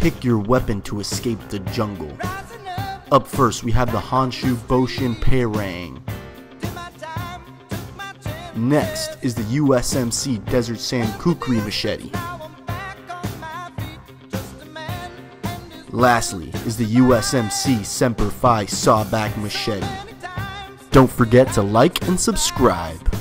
pick your weapon to escape the jungle. Up first, we have the Honshu Boshin Parang. Next is the USMC Desert Sand Kukri Machete. Lastly is the USMC Semper Fi Sawback Machete. Don't forget to like and subscribe.